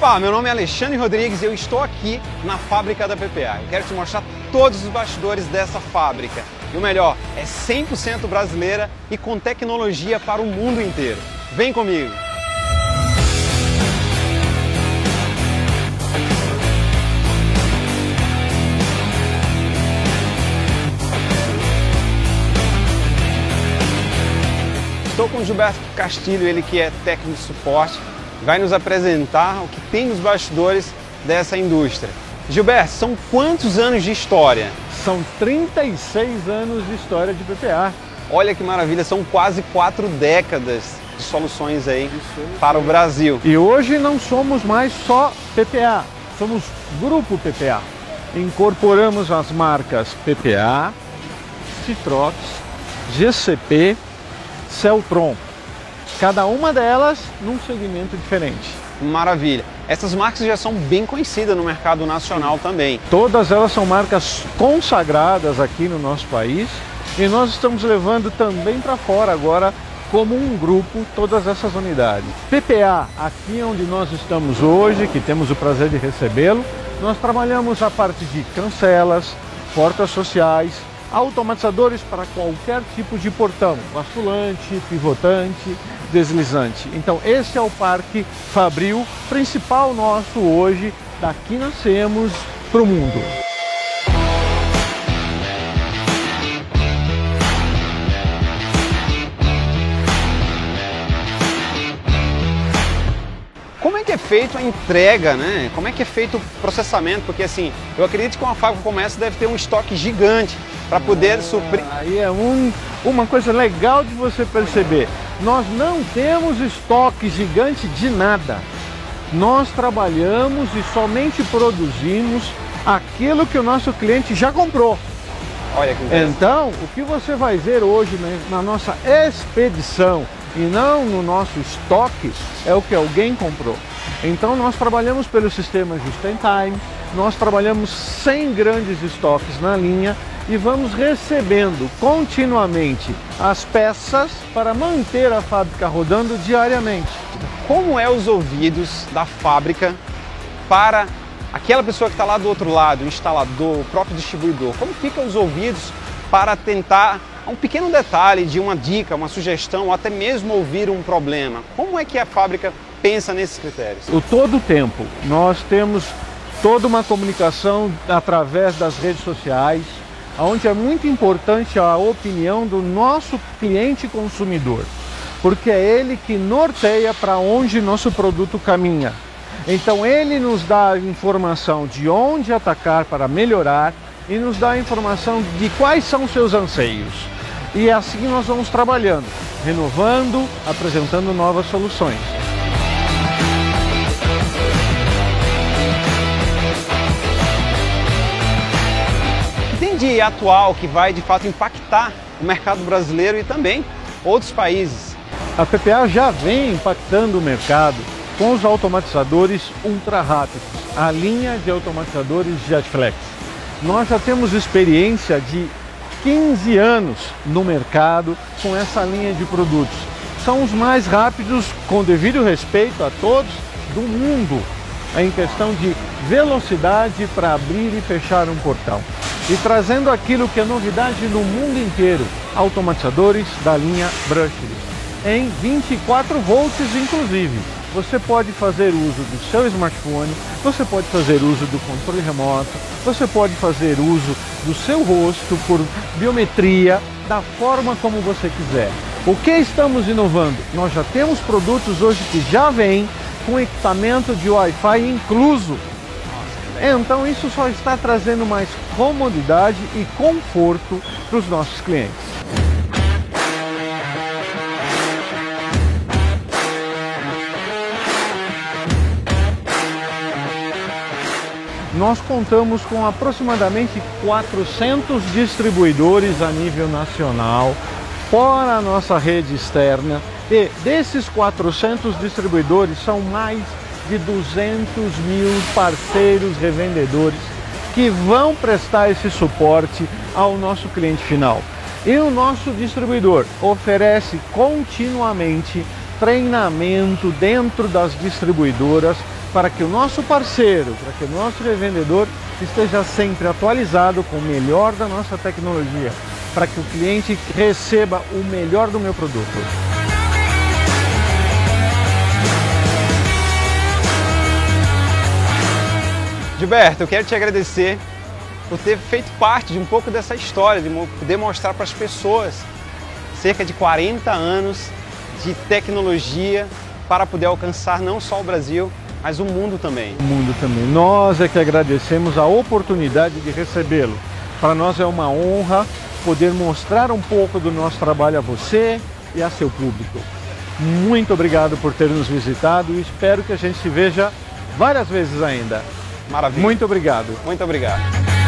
Opa, meu nome é Alexandre Rodrigues e eu estou aqui na fábrica da PPA. Eu quero te mostrar todos os bastidores dessa fábrica. E o melhor, é 100% brasileira e com tecnologia para o mundo inteiro. Vem comigo! Estou com o Gilberto Castilho, ele que é técnico de suporte, vai nos apresentar o que tem nos bastidores dessa indústria. Gilberto, são quantos anos de história? São 36 anos de história de PPA. Olha que maravilha, são quase quatro décadas de soluções aí para o Brasil. E hoje não somos mais só PPA, somos Grupo PPA. Incorporamos as marcas PPA, Citrox, GCP, Celtron. Cada uma delas num segmento diferente. Maravilha. Essas marcas já são bem conhecidas no mercado nacional também. Todas elas são marcas consagradas aqui no nosso país e nós estamos levando também para fora agora como um grupo todas essas unidades. PPA, aqui onde nós estamos hoje, que temos o prazer de recebê-lo, nós trabalhamos a parte de cancelas, portas sociais, automatizadores para qualquer tipo de portão, basculante, pivotante, deslizante. Então esse é o parque Fabril principal nosso hoje, daqui nascemos para o mundo. Como é que é feito a entrega, né? Como é que é feito o processamento? Porque assim, eu acredito que uma fábrica como essa deve ter um estoque gigante para poder suprir. Aí é um, uma coisa legal de você perceber. Nós não temos estoque gigante de nada. Nós trabalhamos e somente produzimos aquilo que o nosso cliente já comprou. Olha que Então, o que você vai ver hoje na nossa expedição e não no nosso estoque é o que alguém comprou. Então nós trabalhamos pelo sistema Just in Time, nós trabalhamos sem grandes estoques na linha e vamos recebendo continuamente as peças para manter a fábrica rodando diariamente. Como é os ouvidos da fábrica para aquela pessoa que está lá do outro lado, o instalador, o próprio distribuidor? Como ficam os ouvidos para tentar um pequeno detalhe de uma dica, uma sugestão, ou até mesmo ouvir um problema? Como é que a fábrica pensa nesses critérios? O todo o tempo. Nós temos toda uma comunicação através das redes sociais, onde é muito importante a opinião do nosso cliente consumidor, porque é ele que norteia para onde nosso produto caminha. Então ele nos dá a informação de onde atacar para melhorar e nos dá a informação de quais são seus anseios. E assim nós vamos trabalhando, renovando, apresentando novas soluções. Atual que vai de fato impactar o mercado brasileiro e também outros países? A PPA já vem impactando o mercado com os automatizadores ultra rápidos, a linha de automatizadores Jetflex. Nós já temos experiência de 15 anos no mercado com essa linha de produtos. São os mais rápidos, com devido respeito a todos, do mundo, em questão de velocidade para abrir e fechar um portão e trazendo aquilo que é novidade no mundo inteiro, automatizadores da linha Brushless, em 24 volts inclusive. Você pode fazer uso do seu smartphone, você pode fazer uso do controle remoto, você pode fazer uso do seu rosto por biometria, da forma como você quiser. O que estamos inovando? Nós já temos produtos hoje que já vêm com equipamento de Wi-Fi incluso então isso só está trazendo mais comodidade e conforto para os nossos clientes. Nós contamos com aproximadamente 400 distribuidores a nível nacional, fora a nossa rede externa, e desses 400 distribuidores são mais de 200 mil parceiros revendedores que vão prestar esse suporte ao nosso cliente final. E o nosso distribuidor oferece continuamente treinamento dentro das distribuidoras para que o nosso parceiro, para que o nosso revendedor esteja sempre atualizado com o melhor da nossa tecnologia, para que o cliente receba o melhor do meu produto. Gilberto, eu quero te agradecer por ter feito parte de um pouco dessa história, de poder mostrar para as pessoas cerca de 40 anos de tecnologia para poder alcançar não só o Brasil, mas o mundo também. O mundo também. Nós é que agradecemos a oportunidade de recebê-lo. Para nós é uma honra poder mostrar um pouco do nosso trabalho a você e a seu público. Muito obrigado por ter nos visitado e espero que a gente se veja várias vezes ainda. Maravilha. Muito obrigado. Muito obrigado.